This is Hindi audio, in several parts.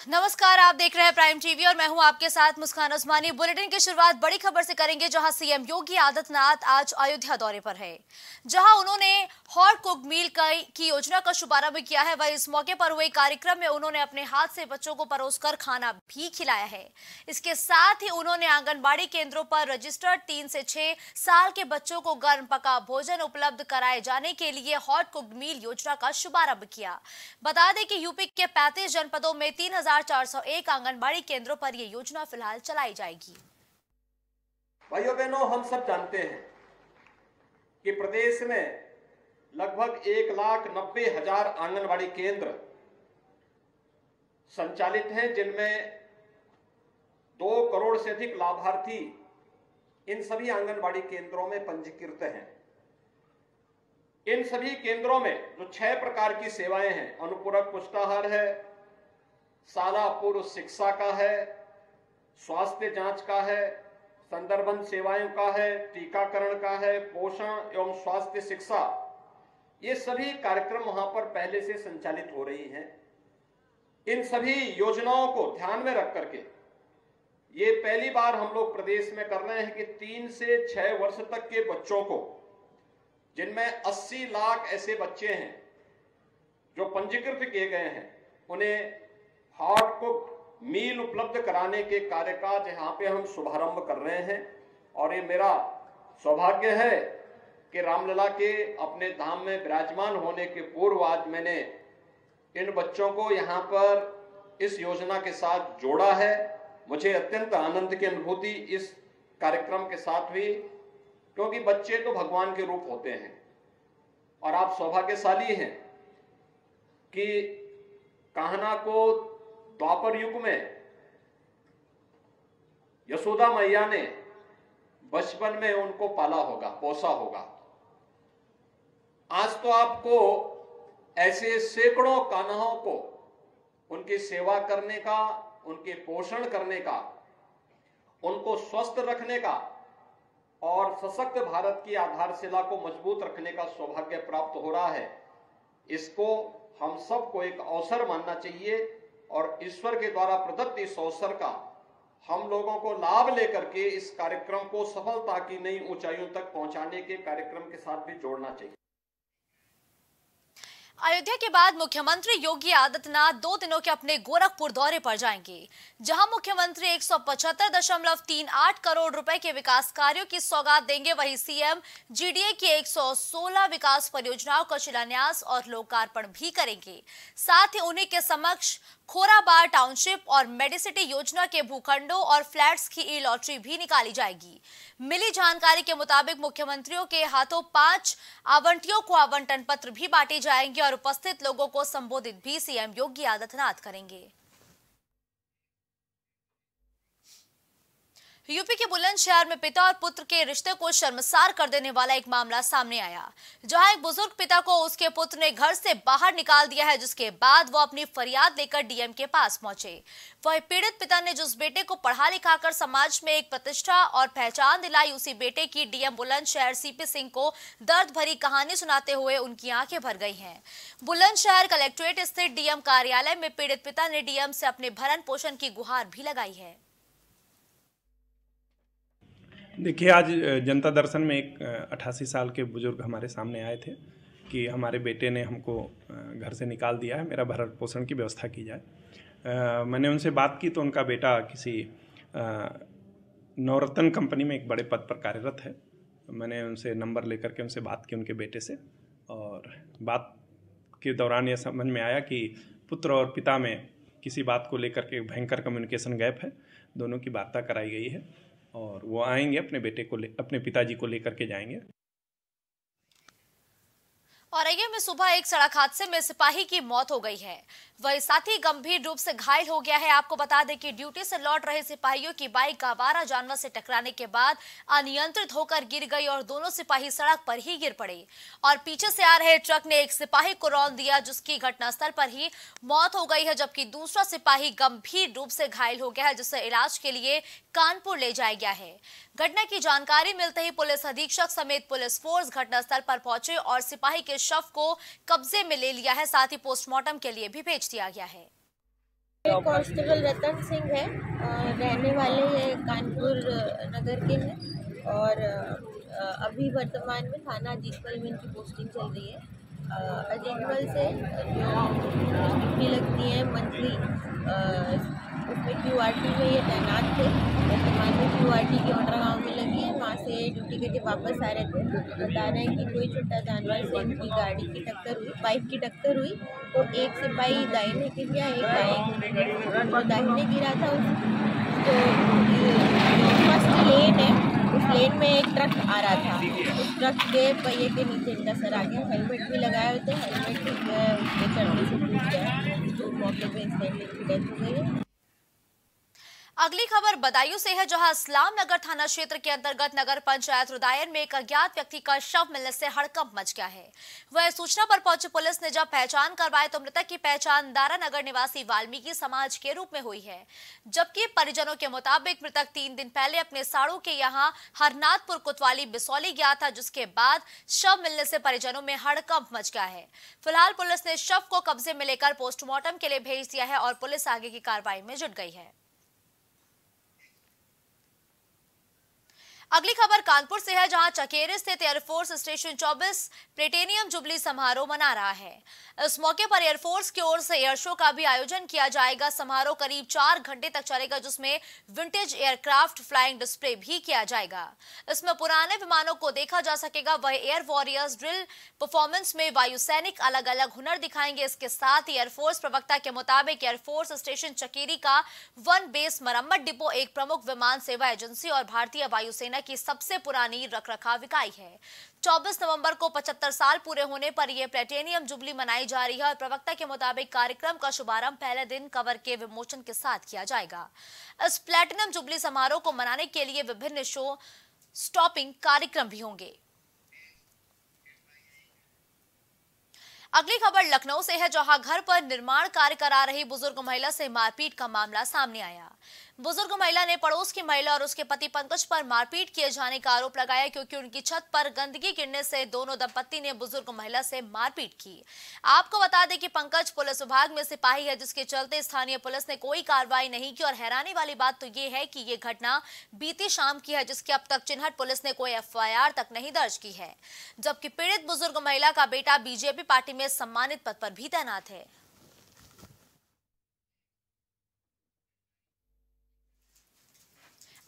नमस्कार, आप देख रहे हैं प्राइम टीवी और मैं हूँ आपके साथ मुस्कान उस्मानी। बुलेटिन की शुरुआत बड़ी खबर से करेंगे, जहाँ सीएम योगी आदित्यनाथ आज अयोध्या दौरे पर है, जहाँ उन्होंने हॉट कुक मील की योजना का शुभारंभ किया है। वही इस मौके पर हुए कार्यक्रम में उन्होंने अपने हाथ से बच्चों को परोसकर खाना भी खिलाया है। इसके साथ ही उन्होंने आंगनबाड़ी केंद्रों पर रजिस्टर्ड तीन से छह साल के बच्चों को गर्म पका भोजन उपलब्ध कराए जाने के लिए हॉट कुक मील योजना का शुभारंभ किया। बता दें कि यूपी के पैंतीस जनपदों में तीन 401 आंगनबाड़ी केंद्रों पर यह योजना फ़िलहाल चलाई जाएगी। भाइयों बहनों, हम सब जानते हैं कि प्रदेश में लगभग एक लाख नब्बे हज़ार आंगनबाड़ी केंद्र संचालित हैं, जिनमें दो करोड़ से अधिक लाभार्थी इन सभी आंगनबाड़ी केंद्रों में पंजीकृत हैं। इन सभी केंद्रों में जो छह प्रकार की सेवाएँ हैं, अनुपूरक पुष्टाहार है शाला पूर्व शिक्षा का है, स्वास्थ्य जाँच का है, संदर्भन सेवाओं का है, टीकाकरण का है, पोषण एवं स्वास्थ्य शिक्षा, ये सभी कार्यक्रम वहाँ पर पहले से संचालित हो रही हैं। इन सभी योजनाओं को ध्यान में रख करके, ये पहली बार हम लोग प्रदेश में कर रहे हैं कि तीन से छह वर्ष तक के बच्चों को, जिनमें 80 लाख ऐसे बच्चे हैं, जो पंजीकृत किए गए हैं, उन्हें हॉट कुक मील उपलब्ध कराने के कार्य का जहाँ पे हम शुभारंभ कर रहे हैं। और ये मेरा सौभाग्य है कि रामलला के अपने धाम में विराजमान होने के पूर्व आज मैंने इन बच्चों को यहाँ पर इस योजना के साथ जोड़ा है। मुझे अत्यंत आनंद की अनुभूति इस कार्यक्रम के साथ हुई, क्योंकि बच्चे तो भगवान के रूप होते हैं। और आप सौभाग्यशाली हैं कि कहना को द्वापर युग में यशोदा मैया ने बचपन में उनको पाला होगा, पोसा होगा। आज तो आपको ऐसे सैकड़ों कान्हों को उनकी सेवा करने का, उनके पोषण करने का, उनको स्वस्थ रखने का और सशक्त भारत की आधारशिला को मज़बूत रखने का सौभाग्य प्राप्त हो रहा है, इसको हम सबको एक अवसर मानना चाहिए। और ईश्वर के द्वारा प्रदत्त इस अवसर का हम लोगों को लाभ लेकर के इस कार्यक्रम को सफलता की नई ऊंचाइयों तक पहुँचाने के कार्यक्रम के साथ भी जोड़ना चाहिए। अयोध्या के बाद मुख्यमंत्री योगी आदित्यनाथ दो दिनों के अपने गोरखपुर दौरे पर जाएँगे, जहाँ मुख्यमंत्री एक करोड़ रुपए के विकास कार्यों की सौगात देंगे। वहीं सीएम, जीडीए की 116 विकास परियोजनाओं का शिलान्यास और लोकार्पण भी करेंगे। साथ ही उन्हीं के समक्ष खोराबार टाउनशिप और मेडिसिटी योजना के भूखंडों और फ्लैट्स की ई लॉटरी भी निकाली जाएगी। मिली जानकारी के मुताबिक मुख्यमंत्रियों के हाथों पाँच आवंटियों को आवंटन पत्र भी बांटे जाएँगे और उपस्थित लोगों को संबोधित भी सीएम योगी आदित्यनाथ करेंगे। यूपी के बुलंदशहर में पिता और पुत्र के रिश्ते को शर्मसार कर देने वाला एक मामला सामने आया, जहाँ एक बुज़ुर्ग पिता को उसके पुत्र ने घर से बाहर निकाल दिया है, जिसके बाद वो अपनी फरियाद लेकर डीएम के पास पहुँचे। वही पीड़ित पिता ने जिस बेटे को पढ़ा लिखा कर समाज में एक प्रतिष्ठा और पहचान दिलाई, उसी बेटे की डीएम बुलंदशहर सीपी सिंह को दर्द भरी कहानी सुनाते हुए उनकी आँखें भर गई हैं। बुलंदशहर कलेक्ट्रेट स्थित डीएम कार्यालय में पीड़ित पिता ने डीएम से अपने भरण पोषण की गुहार भी लगाई है। देखिए, आज जनता दर्शन में एक अट्ठासी साल के बुज़ुर्ग हमारे सामने आए थे कि हमारे बेटे ने हमको घर से निकाल दिया है, मेरा भरण पोषण की व्यवस्था की जाए। मैंने उनसे बात की तो उनका बेटा किसी नवरत्न कंपनी में एक बड़े पद पर कार्यरत है। मैंने उनसे नंबर लेकर के उनसे बात की उनके बेटे से और बात के दौरान यह समझ में आया कि पुत्र और पिता में किसी बात को लेकर के भयंकर कम्युनिकेशन गैप है। दोनों की वार्ता कराई गई है। और वो आएँगे अपने बेटे को ले अपने पिताजी को लेकर के जाएँगे। औरैया में सुबह एक सड़क हादसे में सिपाही की मौत हो गई है। वही साथी गंभीर रूप से घायल हो गया है। आपको बता दें कि ड्यूटी से लौट रहे सिपाहियों की बाइक आवारा जानवर से टकराने के बाद अनियंत्रित होकर गिर गई और दोनों सिपाही सड़क पर ही गिर पड़े। और पीछे से आ रहे ट्रक ने एक सिपाही को रौन दिया, जिसकी घटनास्थल पर ही मौत हो गई है, जबकि दूसरा सिपाही गंभीर रूप से घायल हो गया है जिसे इलाज के लिए कानपुर ले जाया गया है। घटना की जानकारी मिलते ही पुलिस अधीक्षक समेत पुलिस फोर्स घटनास्थल पर पहुँचे और सिपाही के शव को कब्जे में ले लिया है, साथ ही पोस्टमार्टम के लिए भी भेज दिया गया है। कांस्टेबल रतन सिंह है रहने वाले ये कानपुर नगर के हैं और अभी वर्तमान में थाना अजीतमल में इनकी पोस्टिंग चल रही है। अजीतमल से जो ड्यूटी लगती है मंथली उसमें क्यू आर टी में ये तैनात थे। वर्तमान में क्यू आर टी की ऑर्डर गाँव में लगी से ड्यूटी करके वापस आ रहे थे बता रहे हैं कि कोई छोटा जानवर से इनकी गाड़ी की टक्कर हुई, बाइक की टक्कर हुई तो एक सिपाही दाहिने गिर गया एक बाइक जो दाहिने गिरा था उसको फ़र्स्ट लेन है, उस लेन में एक ट्रक आ रहा था। उस ट्रक के पहिए के नीचे इनका सर आ गया हेलमेट भी लगाए हुए थे हेलमेट भी उसके चढ़ने से टूट गया। तो मौके पर इंसिडेंट की डेथ हो गई अगली खबर बदायूं से है, जहाँ इस्लाम नगर थाना क्षेत्र के अंतर्गत नगर पंचायत रुदायन में एक अज्ञात व्यक्ति का शव मिलने से हड़कंप मच गया है। वह सूचना पर पहुँची पुलिस ने जब पहचान करवाई तो मृतक की पहचान दारा नगर निवासी वाल्मीकि समाज के रूप में हुई है। जबकि परिजनों के मुताबिक मृतक तीन दिन पहले अपने साड़ू के यहाँ हरनाथपुर कोतवाली बिसौली गया था, जिसके बाद शव मिलने से परिजनों में हड़कंप मच गया है। फ़िलहाल पुलिस ने शव को कब्जे में लेकर पोस्टमार्टम के लिए भेज दिया है और पुलिस आगे की कार्रवाई में जुट गई है। अगली खबर कानपुर से है, जहाँ चकेरे स्थित एयरफोर्स स्टेशन 24 प्लेटेनियम जुबली समारोह मना रहा है। इस मौके पर एयरफोर्स की ओर से एयर शो का भी आयोजन किया जाएगा। समारोह करीब चार घंटे तक चलेगा, जिसमें विंटेज एयरक्राफ्ट फ्लाइंग डिस्प्ले भी किया जाएगा। इसमें पुराने विमानों को देखा जा सकेगा। वह एयर वॉरियर्स ड्रिल परफॉर्मेंस में वायु सैनिक अलग अलग हुनर दिखाएँगे। इसके साथ ही एयरफोर्स प्रवक्ता के मुताबिक एयरफोर्स स्टेशन चकेरी का वन बेस मरम्मत डिपो एक प्रमुख विमान सेवा एजेंसी और भारतीय वायुसेना की सबसे पुरानी रखरखाव इकाई है। 24 नवंबर को 75 साल पूरे होने पर यह प्लेटेनियम जुबली मनाई जा रही है और प्रवक्ता के मुताबिक कार्यक्रम का शुभारंभ पहले दिन कवर के विमोचन के साथ किया जाएगा। इस प्लेटिनम जुबली समारोह को मनाने के लिए विभिन्न शो स्टॉपिंग कार्यक्रम भी होंगे। अगली खबर लखनऊ से है, जहाँ घर पर निर्माण कार्य करा रही बुज़ुर्ग महिला से मारपीट का मामला सामने आया। बुज़ुर्ग महिला ने पड़ोस की महिला और उसके पति पंकज पर मारपीट किए जाने का आरोप लगाया क्योंकि उनकी छत पर गंदगी गिरने से दोनों दंपत्ति ने बुज़ुर्ग महिला से मारपीट की। आपको बता दें कि पंकज पुलिस विभाग में सिपाही है, जिसके चलते स्थानीय पुलिस ने कोई कार्रवाई नहीं की और हैरानी वाली बात तो ये है कि ये घटना बीती शाम की है, जिसकी अब तक चिन्हट पुलिस ने कोई एफआईआर तक नहीं दर्ज की है। जबकि पीड़ित बुज़ुर्ग महिला का बेटा बीजेपी पार्टी में सम्मानित पद पर भी तैनात है।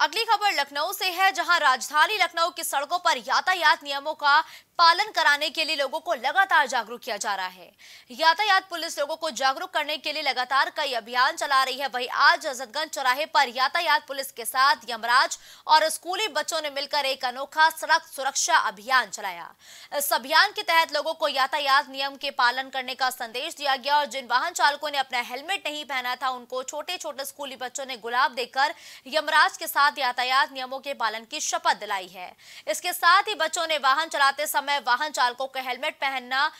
अगली खबर लखनऊ से है जहाँ राजधानी लखनऊ की सड़कों पर यातायात नियमों का पालन कराने के लिए लोगों को लगातार जागरूक किया जा रहा है। यातायात पुलिस लोगों को जागरूक करने के लिए लगातार कई अभियान चला रही है। वही आज हजरतगंज चौराहे पर यातायात पुलिस के साथ यमराज और स्कूली बच्चों ने मिलकर एक अनोखा सड़क सुरक्षा अभियान चलाया। इस अभियान के तहत लोगों को यातायात नियम के पालन करने का संदेश दिया गया और जिन वाहन चालकों ने अपना हेलमेट नहीं पहना था, उनको छोटे छोटे स्कूली बच्चों ने गुलाब देकर यमराज के साथ यातायात नियमों के पालन की शपथ दिलाई है। इसके साथ ही बच्चों ने वाहन चलाते समय समय वाहन चालकों को हेलमेट पहनना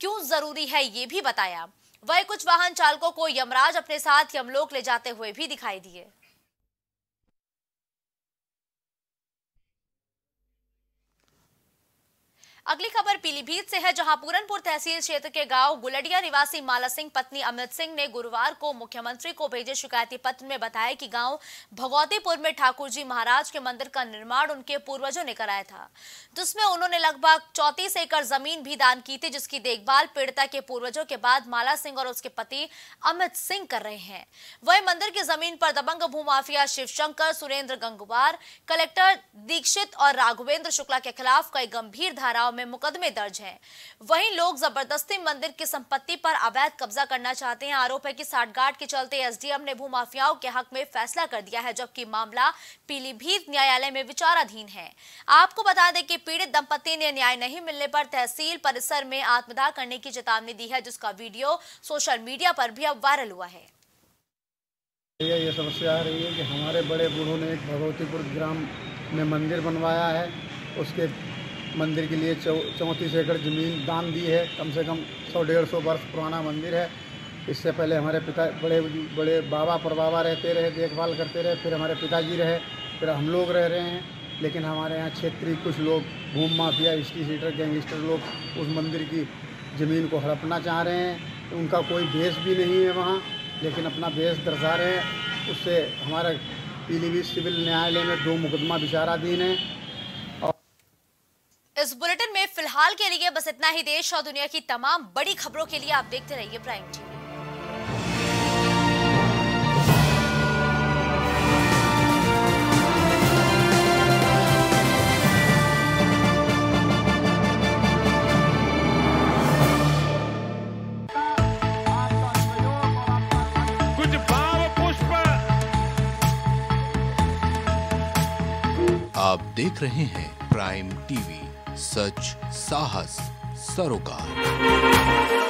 क्यों ज़रूरी है, ये भी बताया। वही कुछ वाहन चालकों को यमराज अपने साथ यमलोक ले जाते हुए भी दिखाई दिए। अगली खबर पीलीभीत से है, जहाँ पूरनपुर तहसील क्षेत्र के गाँव गुलडिया निवासी माला सिंह, पत्नी अमित सिंह ने गुरुवार को मुख्यमंत्री को भेजे शिकायती पत्र में बताया कि गाँव भगवतीपुर में ठाकुर जी महाराज के मंदिर का निर्माण उनके पूर्वजों ने कराया था। जिसमें उन्होंने लगभग चौतीस एकड़ ज़मीन भी दान की थी, जिसकी देखभाल पीड़िता के पूर्वजों के बाद माला सिंह और उसके पति अमित सिंह कर रहे हैं। वही मंदिर की ज़मीन पर दबंग भूमाफिया शिवशंकर, सुरेंद्र गंगवार, कलेक्टर दीक्षित और राघवेंद्र शुक्ला के खिलाफ कई गंभीर धाराओं में मुकदमे दर्ज हैं। वहीं लोग ज़बरदस्ती मंदिर की संपत्ति पर अवैध कब्जा करना चाहते हैं। आरोप है कि साठगांठ के चलते एसडीएम ने भूमाफियाओं के हक में फैसला कर दिया है, जबकि मामला पीलीभीत न्यायालय में विचाराधीन है। आपको बता दें कि पीड़ित दंपति ने न्याय नहीं मिलने पर तहसील परिसर में आत्मदाह करने की चेतावनी दी है, जिसका वीडियो सोशल मीडिया पर भी अब वायरल हुआ है। ये समस्या आ रही है कि हमारे बड़े बूढ़ों ने एक भगवतीपुर ग्राम में मंदिर बनवाया है। उसके मंदिर के लिए चौंतीस एकड़ ज़मीन दान दी है। कम से कम सौ डेढ़ सौ वर्ष पुराना मंदिर है। इससे पहले हमारे पिता, बड़े बड़े बाबा पर बाबा रहते रहे, देखभाल करते रहे, फिर हमारे पिताजी रहे, फिर हम लोग रह रहे हैं। लेकिन हमारे यहाँ क्षेत्रीय कुछ लोग, Bhoom mafia history sheeter gangster लोग उस मंदिर की ज़मीन को हड़पना चाह रहे हैं। उनका कोई बेस भी नहीं है वहाँ, लेकिन अपना बेस दर्शा रहे हैं। उससे हमारा पीलीभीत सिविल न्यायालय में दो मुकदमा विचाराधीन है इस बुलेटिन में फ़िलहाल के लिए बस इतना ही देश और दुनिया की तमाम बड़ी खबरों के लिए आप देखते रहिए प्राइम टीवी। कुछ भाव पुष्प। आप देख रहे हैं प्राइम टीवी। सच साहस सरोकार।